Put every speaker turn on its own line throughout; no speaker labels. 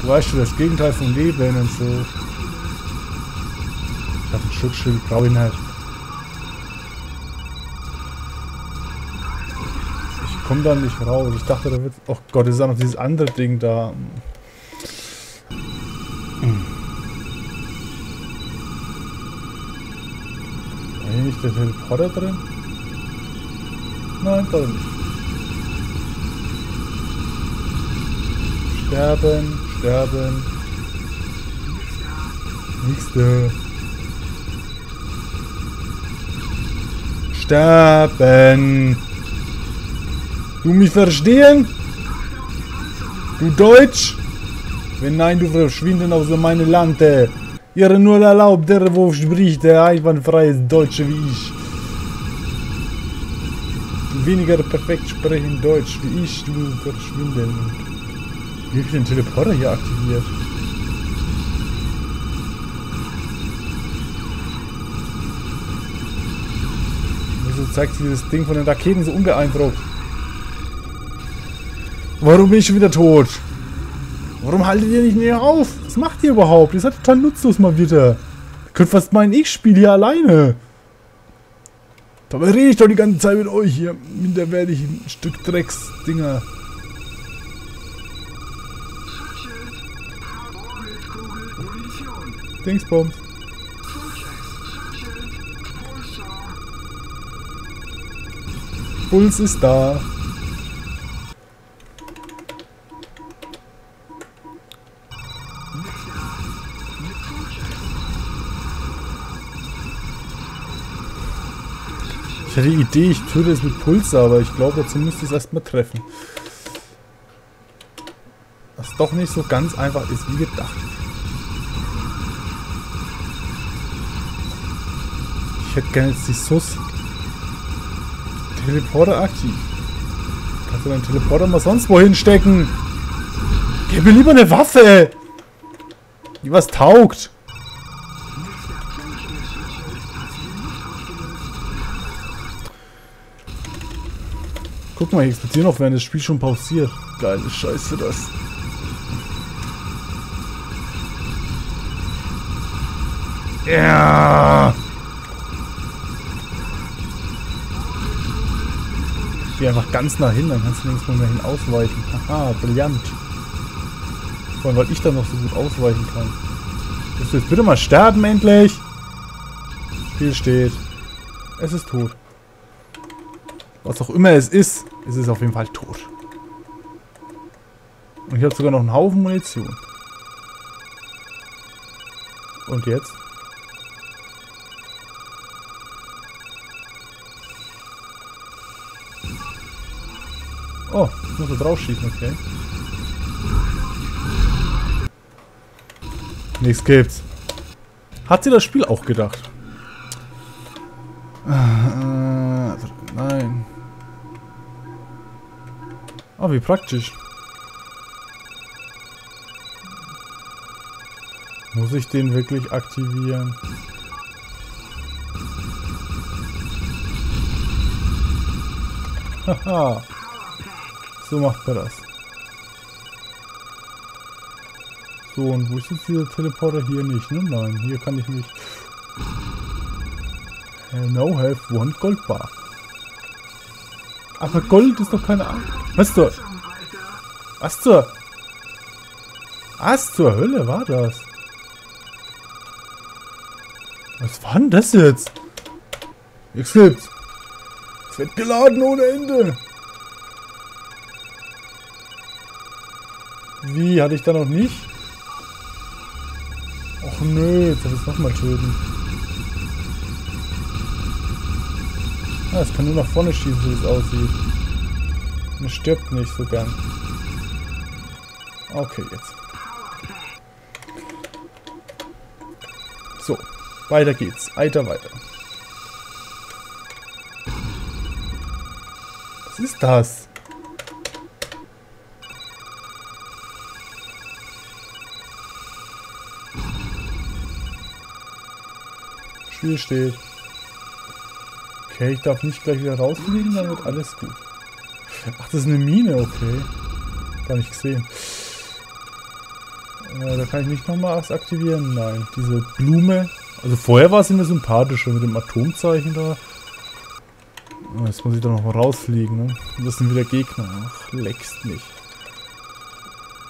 Du weißt schon, das Gegenteil vom Leben und so. Ich hab ein Schutzschild, brauche ich nicht. Ich komme da nicht raus. Ich dachte, da wird... Oh Gott, ist auch noch dieses andere Ding da. War hier nicht der Teleporter drin? Nein, da nicht. Sterben, sterben. Nächste. Sterben. Du mich verstehen? Du Deutsch? Wenn nein, du verschwinden aus meinem Land. Ihre nur erlaubt, der wo spricht, der einwandfreie Deutsche wie ich. Weniger perfekt sprechen Deutsch wie ich, du verschwinden. Wie ich den Teleporter hier aktiviert? Wieso zeigt sich dieses Ding von den Raketen so unbeeindruckt? Warum bin ich schon wieder tot? Warum haltet ihr nicht näher auf? Was macht ihr überhaupt? Ihr seid total nutzlos mal wieder. Ihr könnt fast meinen, ich spiele hier alleine. Dabei rede ich doch die ganze Zeit mit euch hier. Minderwertigen Stück Drecksdinger. Dingsbums. Puls ist da. Ich hatte die Idee, ich töte es mit Pulse, aber ich glaube, dazu müsste ich es erstmal treffen. Was doch nicht so ganz einfach ist, wie gedacht. Hätte gerne jetzt die SUS. Teleporter aktiv. Kannst du deinen Teleporter mal sonst wohin stecken? Gib mir lieber eine Waffe! Die was taugt. Guck mal, ich explodiere noch, während das Spiel schon pausiert. Geile Scheiße das. Ja. Geh einfach ganz nach hin, dann kannst du mal mehr hin ausweichen. Haha, brillant. Vor allem, weil ich da noch so gut ausweichen kann. Willst du jetzt bitte mal sterben, endlich? Spiel steht. Es ist tot. Was auch immer es ist, ist es auf jeden Fall tot. Und ich habe sogar noch einen Haufen Munition. Und jetzt? Oh, ich muss da drauf schießen, okay. Nichts gibt's. Hat sie das Spiel auch gedacht? Äh, nein. Oh, wie praktisch. Muss ich den wirklich aktivieren? Haha. so macht man das. So, und wo ist jetzt dieser Teleporter? Hier nicht, ne? Nein, hier kann ich mich... Now have one Gold Bar. Aber Gold ist doch keine Ahnung. Was zur... Was zur... Was zur Hölle war das? Was war denn das jetzt? Eclipse. Wird geladen ohne Ende. Wie? Hatte ich da noch nicht? Och nö, jetzt soll ich es nochmal töten. Ah, es kann nur nach vorne schießen, wie es aussieht. Es stirbt nicht so gern. Okay, jetzt. So, weiter geht's. Weiter, weiter. Ist das? Spiel steht. Okay, ich darf nicht gleich wieder rausfliegen, dann wird alles gut. Ach, das ist eine Mine, okay. Gar nicht gesehen. Äh, da kann ich nicht nochmal was aktivieren. Nein, diese Blume. Also vorher war sie mir sympathischer mit dem Atomzeichen da. Oh, jetzt muss ich da noch rausfliegen, ne? Das sind wieder Gegner. Ach, leckst mich.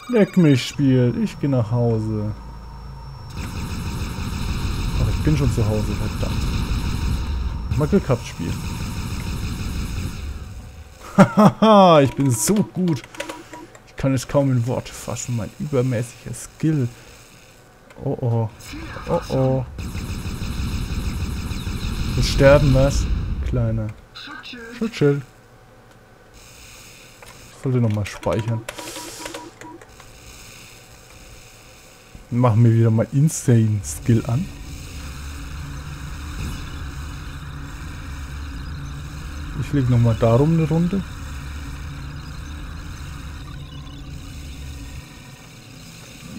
Leck mich, Spiel. Ich gehe nach Hause. Ach, ich bin schon zu Hause, verdammt. Mal Glück gehabt, Spiel. Hahaha, ich bin so gut. Ich kann es kaum in Worte fassen. Mein übermäßiger Skill. Oh oh. Oh oh. Wir sterben was? Kleiner. Schutzschild. Ich sollte nochmal speichern. Machen wir wieder mal Insane Skill an. Ich fliege nochmal darum eine Runde.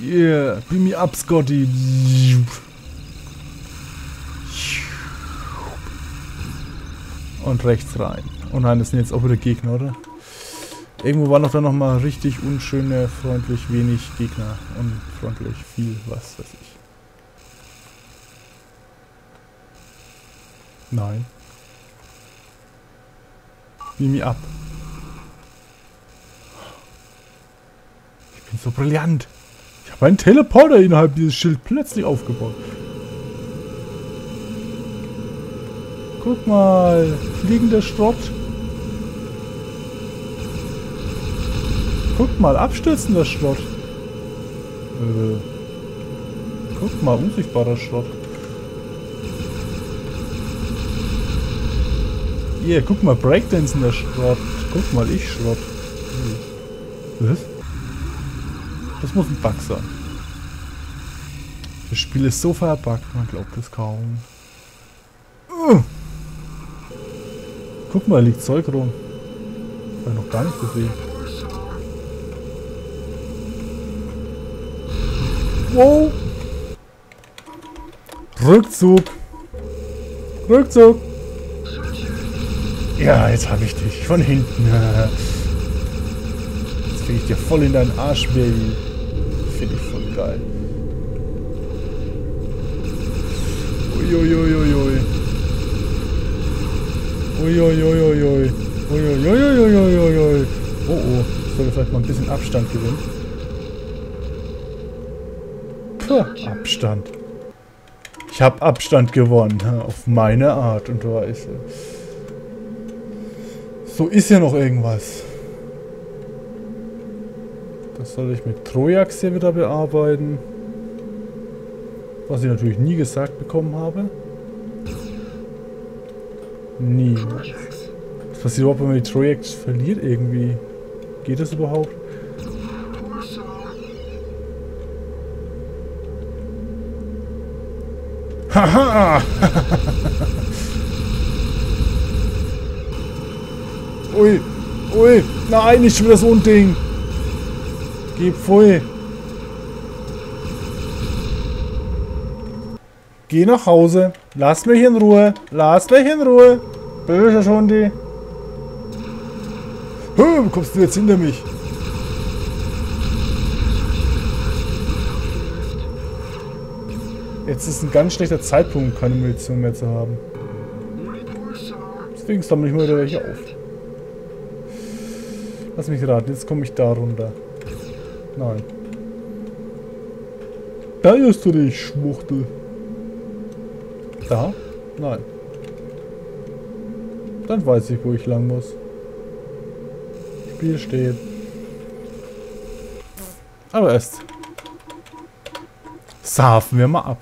Yeah, beam me up, Scotty. Und rechts rein. Und nein, das sind jetzt auch wieder Gegner, oder? Irgendwo waren doch da nochmal richtig unschöne, freundlich wenig Gegner. Unfreundlich viel, was weiß ich. Nein. Beam me up. Ich bin so brillant. Ich habe einen Teleporter innerhalb dieses Schild plötzlich aufgebaut. Guck mal, fliegender Schrott. Guck mal, abstürzender Schrott. Äh, guck mal, unsichtbarer Schrott. Hier, yeah, guck mal, breakdancender Schrott. Guck mal, ich Schrott. Was? Das muss ein Bug sein. Das Spiel ist so verbuggt, man glaubt es kaum. Uh. Guck mal, liegt Zeug rum. Hab ich noch gar nicht gesehen. Wow. Rückzug. Rückzug. Ja, jetzt habe ich dich. Von hinten. Jetzt kriege ich dir voll in deinen Arsch, Baby. Finde ich voll geil. Uiuiuiui. Uiuiuiui. Uiuiuiui. Oh oh. Ich sollte vielleicht mal ein bisschen Abstand gewinnen. Puh, Abstand. Ich habe Abstand gewonnen. Auf meine Art und Weise. So ist ja noch irgendwas. Das soll ich mit Trojax hier wieder bearbeiten. Was ich natürlich nie gesagt bekommen habe. Nie. Was passiert überhaupt, wenn man die Trojax verliert irgendwie? Geht das überhaupt? Haha! ui, ui, nein, nicht schon wieder so ein Ding. Gib voll. Geh nach Hause. Lass mich in Ruhe. Lass mich in Ruhe. Böser Schundi. Hö, wo kommst du jetzt hinter mich? Jetzt ist ein ganz schlechter Zeitpunkt, keine Munition mehr zu haben. Deswegen sammle ich mal wieder welche auf. Lass mich raten, jetzt komme ich da runter. Nein. Da irrst du dich, Schwuchtel. Da? Nein. Dann weiß ich, wo ich lang muss. Spiel steht. Aber erst. Safen wir mal ab.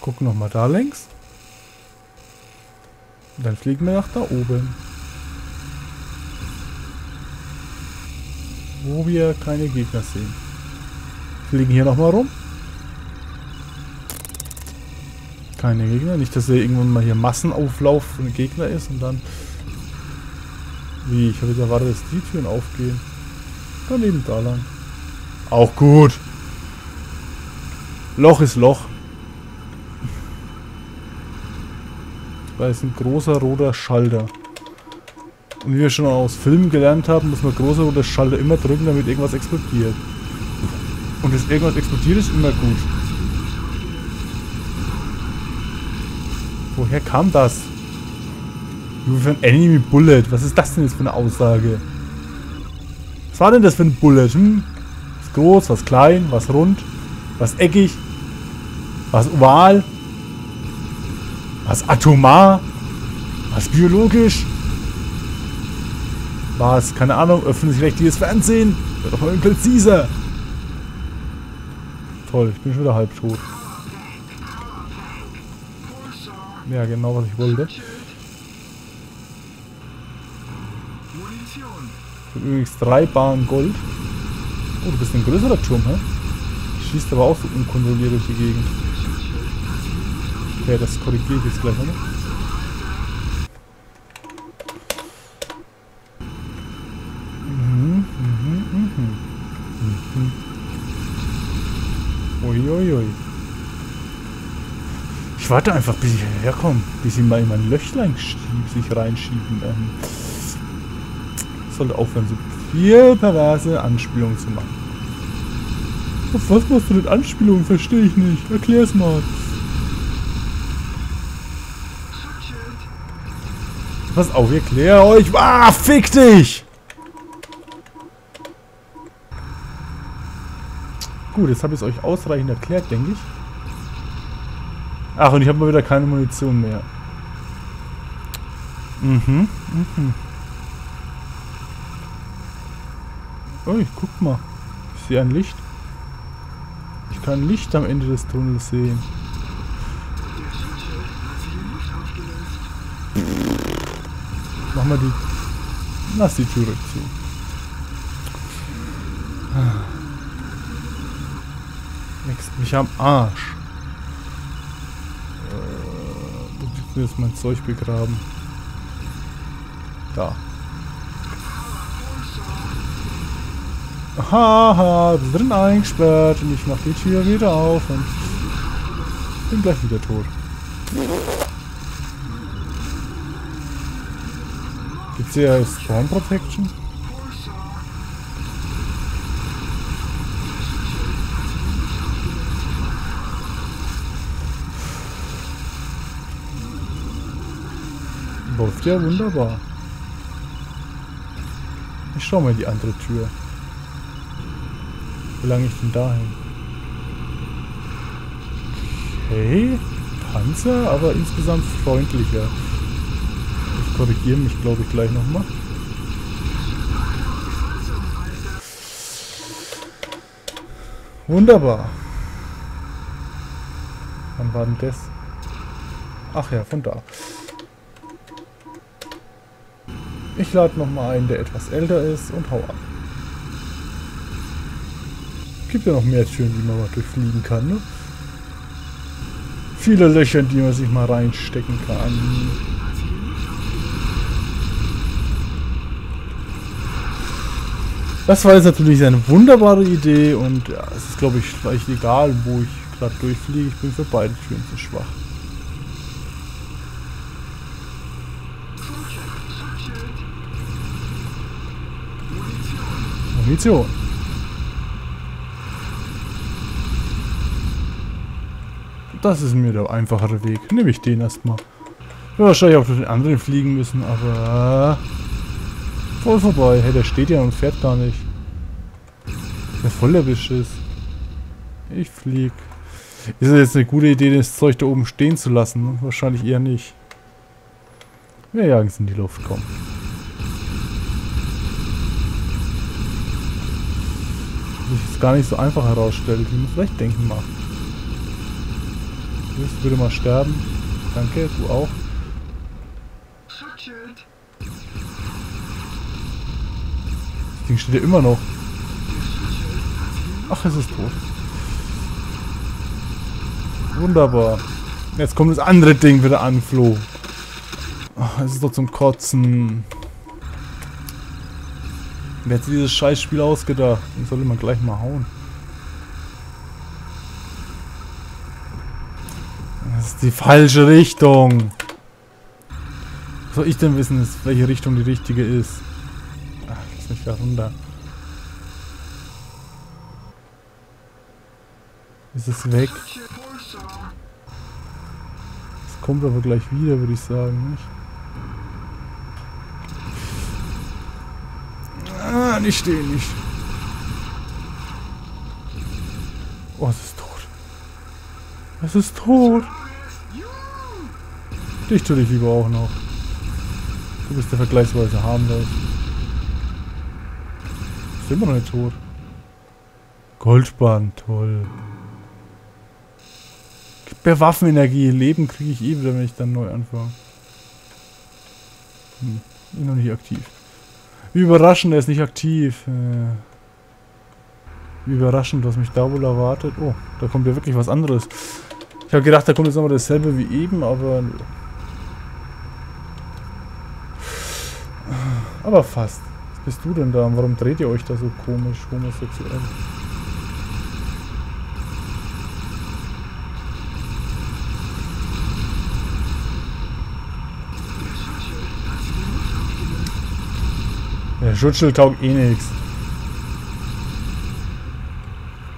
Gucken noch mal da längs. Und dann fliegen wir nach da oben. Wo wir keine Gegner sehen. Fliegen hier noch mal rum. Keine Gegner. Nicht, dass er irgendwann mal hier Massenauflauf von Gegner ist und dann... Wie? Ich habe jetzt erwartet, dass die Türen aufgehen. Dann eben da lang. Auch gut. Loch ist Loch. Da ist ein großer roter Schalter. Und wie wir schon aus Filmen gelernt haben, muss man großer roter Schalter immer drücken, damit irgendwas explodiert. Und dass irgendwas explodiert, ist immer gut. Woher kam das? Wie für ein Enemy Bullet. Was ist das denn jetzt für eine Aussage? Was war denn das für ein Bullet? Hm? Was groß, was klein, was rund, was eckig, was oval, was atomar, was biologisch, was, keine Ahnung, öffentlich-rechtliches Fernsehen. Wird doch mal präziser. Toll, ich bin schon wieder halb tot. Ja, genau, was ich wollte. Übrigens drei Bahnen Gold. Oh, du bist ein größerer Turm, hä? Schießt aber auch so unkontrolliert durch die Gegend. Okay, das korrigiere ich jetzt gleich nochmal. Mhm, mhm, mhm. Mhm. Uiuiui. Ich warte einfach, bis ich herkomme, bis sie mal in mein Löchlein sich reinschieben. Ähm, sollte aufhören, so viel perverse Anspielungen zu machen. Auf was machst du denn Anspielungen? Verstehe ich nicht. Erklär's mal. Pass auf, ich erkläre euch. Ah, fick dich! Gut, jetzt habe ich es euch ausreichend erklärt, denke ich. Ach, und ich habe mal wieder keine Munition mehr. Mhm, mhm. Oh, guck mal. Ich sehe ein Licht. Ich kann Licht am Ende des Tunnels sehen. Mach mal die... Lass die Türe zu. Wächst mich am Arsch. Wo ist jetzt mein Zeug begraben? Da. Haha, wir sind eingesperrt und ich mach die Tür wieder auf und bin gleich wieder tot. Gibt's hier Spawn Protection? Läuft ja wunderbar. Ich schau mal die andere Tür. Wie lange ich denn dahin? Okay. Panzer, aber insgesamt freundlicher. Ich korrigiere mich, glaube ich, gleich nochmal. Wunderbar. Wann war denn das? Ach ja, von da. Ich lade nochmal einen, der etwas älter ist und hau ab gibt ja noch mehr Türen, die man mal durchfliegen kann, ne? Viele Löcher, die man sich mal reinstecken kann. Das war jetzt natürlich eine wunderbare Idee und ja, es ist glaube ich vielleicht egal, wo ich gerade durchfliege. Ich bin für beide Türen zu schwach. Munition. Das ist mir der einfachere Weg. Nehme ich den erstmal. Ja, wahrscheinlich auch den anderen fliegen müssen, aber... Voll vorbei. Hey, der steht ja und fährt gar nicht. Der voll erwischt ist. Ich flieg. Ist es jetzt eine gute Idee, das Zeug da oben stehen zu lassen? Wahrscheinlich eher nicht. Wir jagen es in die Luft, komm. Sich gar nicht so einfach herausstellt, wie man vielleicht denken mag. Ich würde mal sterben. Danke, du auch. Das Ding steht ja immer noch. Ach, es ist tot. Wunderbar. Jetzt kommt das andere Ding wieder an, Flo. Ach, es ist doch zum Kotzen. Wer hat dieses Scheißspiel ausgedacht? Den sollte man gleich mal hauen. Das ist die falsche Richtung. Was soll ich denn wissen, welche Richtung die richtige ist? Ach, lass mich da runter. ist es weg. Es kommt aber gleich wieder, würde ich sagen, nicht? Ah, nicht stehen, nicht. Oh, es ist tot. Es ist tot. Dich tue ich lieber auch noch. Du bist ja vergleichsweise harmlos. Ist immer noch nicht tot. Goldspann, toll. Gib mir Waffenenergie. Leben kriege ich eh wieder, wenn ich dann neu anfange. Hm, bin noch nicht aktiv. Wie überraschend, er ist nicht aktiv. Äh, überraschend, was mich da wohl erwartet. Oh, da kommt ja wirklich was anderes. Ich habe gedacht, da kommt jetzt nochmal dasselbe wie eben, aber... Aber fast. Was bist du denn da? Warum dreht ihr euch da so komisch homosexuell? Der Schutzschild taugt eh nichts.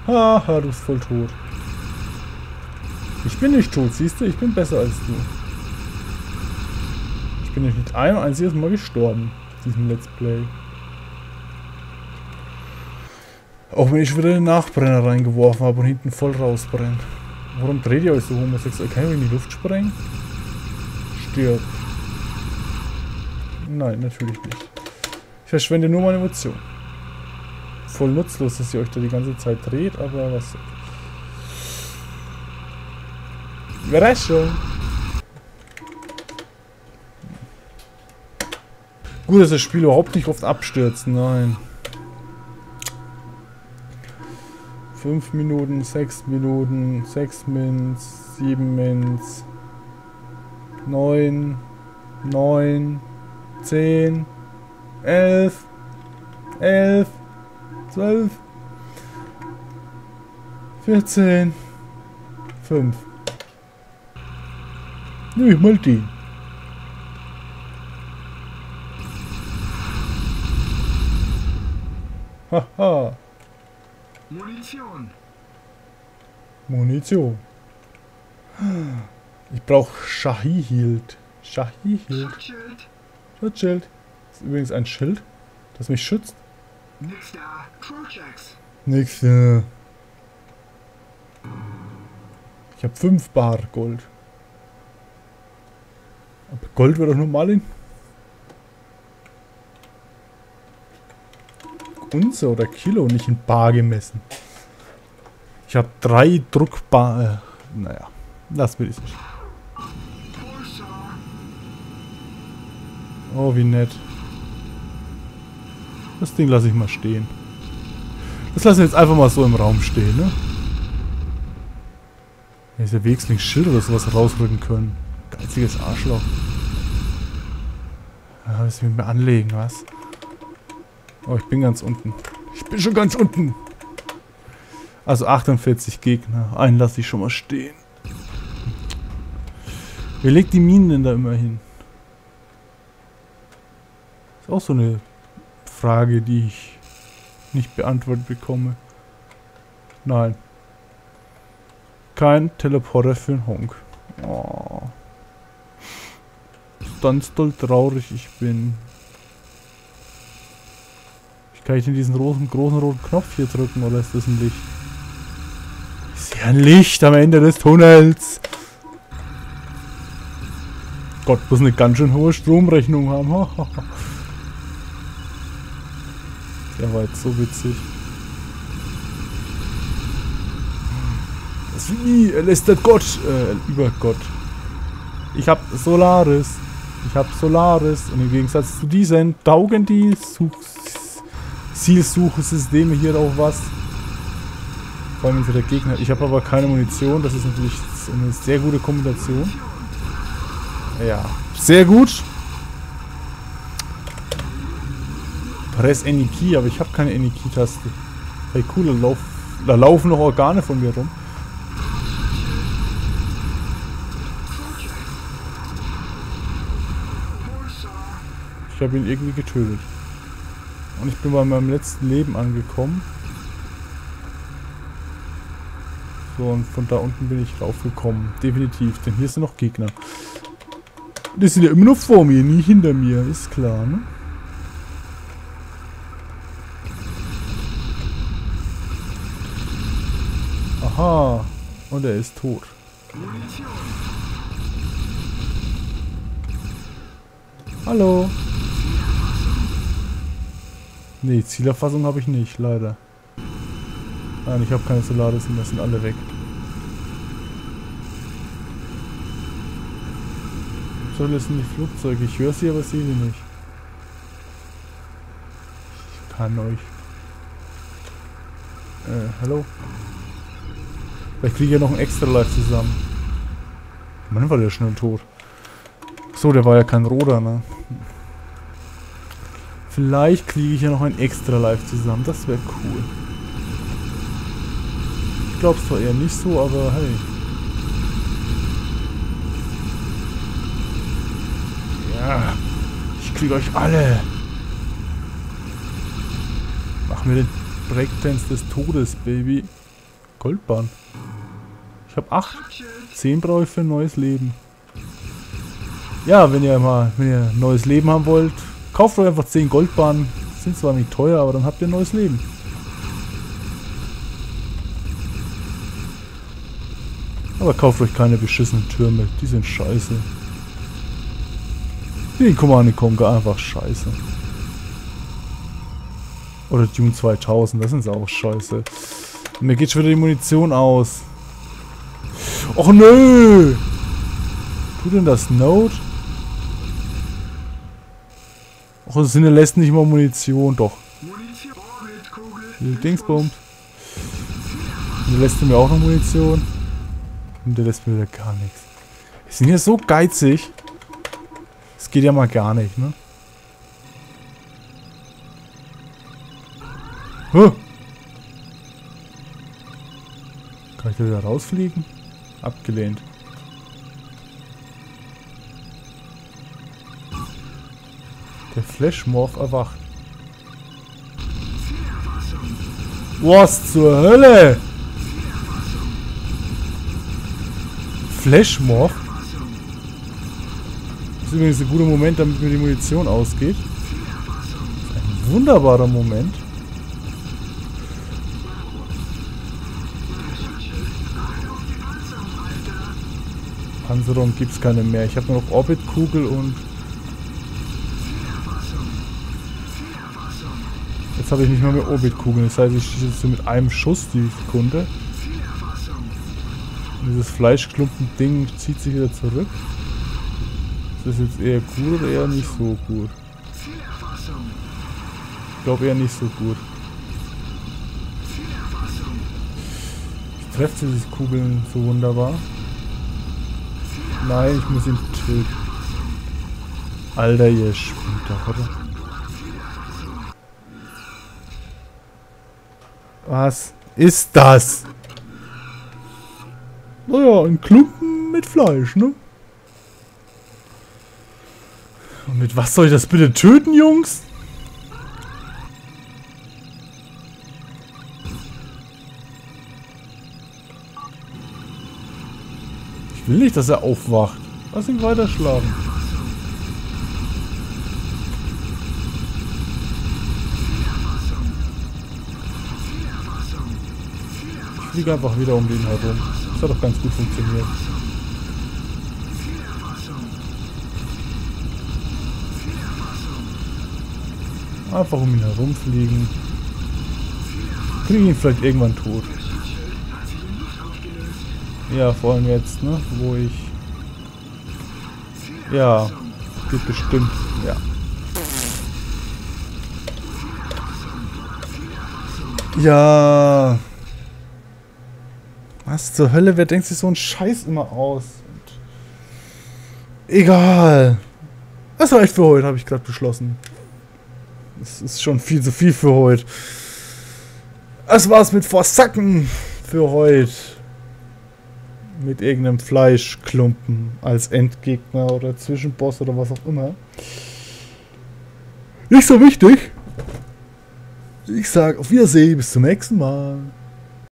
Haha, du bist voll tot. Ich bin nicht tot, siehst du? Ich bin besser als du. Ich bin nicht ein einziges Mal gestorben. Diesem Let's Play. Auch wenn ich wieder den Nachbrenner reingeworfen habe und hinten voll rausbrennt. Warum dreht ihr euch so homosexuell? Kann ich in die Luft sprengen? Stirb. Nein, natürlich nicht. Ich verschwende nur meine Emotion. Voll nutzlos, dass ihr euch da die ganze Zeit dreht, aber was Überraschung. Gut, dass das Spiel überhaupt nicht oft abstürzt, nein. 5 Minuten, 6 Minuten, 6 Mins, 7 Mins, 9, 9, 10, elf, elf, zwölf, vierzehn, fünf. Nö, Multi. Haha. Munition. Munition. Ich brauche Shahi-Hild. Shahi-Hild. Schutzschild. Schutzschild. Das ist übrigens ein Schild, das mich schützt. Nix, ja. Ich habe 5 Bar Gold. Aber Gold wird doch normal in. Unze oder Kilo, nicht in Bar gemessen. Ich habe drei Druckbar. Äh, naja, lass mir das nicht. Oh, wie nett. Das Ding lasse ich mal stehen. Das lassen wir jetzt einfach mal so im Raum stehen, ne? Hier ist ja wenigstens Schild oder sowas rausrücken können. Geiziges Arschloch. Ja, das mit mir anlegen, was? Oh, ich bin ganz unten. Ich bin schon ganz unten. Also 48 Gegner. Einen lasse ich schon mal stehen. Wer legt die Minen denn da immer hin? Ist auch so eine Frage, die ich nicht beantwortet bekomme. Nein. Kein Teleporter für einen Honk. Oh. Ganz doll traurig ich bin. Ich kann ich denn diesen großen, großen roten Knopf hier drücken oder ist das ein Licht? Ich sehe ein Licht am Ende des Tunnels. Gott, muss eine ganz schön hohe Stromrechnung haben. Der war jetzt so witzig. Das Wie, er lästert Gott, äh, über Gott. Ich hab Solaris. Ich hab Solaris. Und im Gegensatz zu diesen taugen die Such Zielsuchsysteme hier auch was. Vor allem der Gegner. Ich habe aber keine Munition. Das ist natürlich eine sehr gute Kombination. Ja, sehr gut. Press Any Key, aber ich habe keine Any Key-Taste. Hey, cool, da, lauf, da laufen noch Organe von mir rum. Ich habe ihn irgendwie getötet. Und ich bin bei meinem letzten Leben angekommen. So, und von da unten bin ich raufgekommen. Definitiv, denn hier sind noch Gegner. Die sind ja immer noch vor mir, nie hinter mir, ist klar, ne? Aha, und er ist tot. Hallo. Nee, Zielerfassung habe ich nicht, leider. Nein, ich habe keine Solaris mehr, sind alle weg. Soll es sind die Flugzeuge? Ich höre sie, aber sehe sie nicht. Ich kann euch. Äh, hallo? Vielleicht kriege ich ja noch ein extra Live zusammen. Mann, war der schnell tot. So, der war ja kein Roder, ne? Vielleicht kriege ich ja noch ein extra Live zusammen. Das wäre cool. Ich glaube es zwar eher nicht so, aber hey. Ja, ich kriege euch alle. Machen wir den Breakdance des Todes, Baby. Goldbahn. Ich habe 8. 10 brauche ich für ein neues Leben. Ja, wenn ihr mal, wenn ihr ein neues Leben haben wollt, Kauft euch einfach 10 Goldbahnen. Sind zwar nicht teuer, aber dann habt ihr ein neues Leben. Aber kauft euch keine beschissenen Türme. Die sind scheiße. Die Command Conquer einfach scheiße. Oder Dune 2000, das sind auch scheiße. mir geht schon wieder die Munition aus. Och nö! Tut denn das Note? Och, das Sinne lässt nicht mal Munition, doch. Dingsbums. Der lässt mir auch noch Munition. Und der lässt mir wieder gar nichts. Wir sind hier so geizig. Das geht ja mal gar nicht, ne? Huh. Kann ich da wieder rausfliegen? Abgelehnt. Der Flashmorph erwacht. Was zur Hölle? Flashmorph? Das ist übrigens ein guter Moment, damit mir die Munition ausgeht. Ein wunderbarer Moment. Panzerung gibt es keine mehr. Ich habe nur noch Orbitkugel und Jetzt habe ich nicht mal mehr Orbitkugeln. Das heißt, ich schieße jetzt mit einem Schuss die Sekunde. Und dieses Fleischklumpen-Ding zieht sich wieder zurück. Ist das jetzt eher gut oder eher nicht so gut? Ich glaube eher nicht so gut. Ich treffe diese Kugeln so wunderbar. Nein, ich muss ihn töten. Alter, ihr spielt doch, oder? Was ist das? Naja, ein Klumpen mit Fleisch, ne? Und mit was soll ich das bitte töten, Jungs? Ich will nicht, dass er aufwacht. Lass ihn weiter schlafen. fliege einfach wieder um den herum. Das hat doch ganz gut funktioniert. Einfach um ihn herumfliegen. Kriege ihn vielleicht irgendwann tot. Ja, vor allem jetzt, ne? Wo ich... Ja, geht bestimmt. Ja. Ja. Was zur Hölle? Wer denkt sich so einen Scheiß immer aus? Und egal. Das reicht für heute, habe ich gerade beschlossen. Das ist schon viel zu viel für heute. Das war's mit Versacken für heute. Mit irgendeinem Fleischklumpen als Endgegner oder Zwischenboss oder was auch immer. Nicht so wichtig. Ich sag auf Wiedersehen, bis zum nächsten Mal.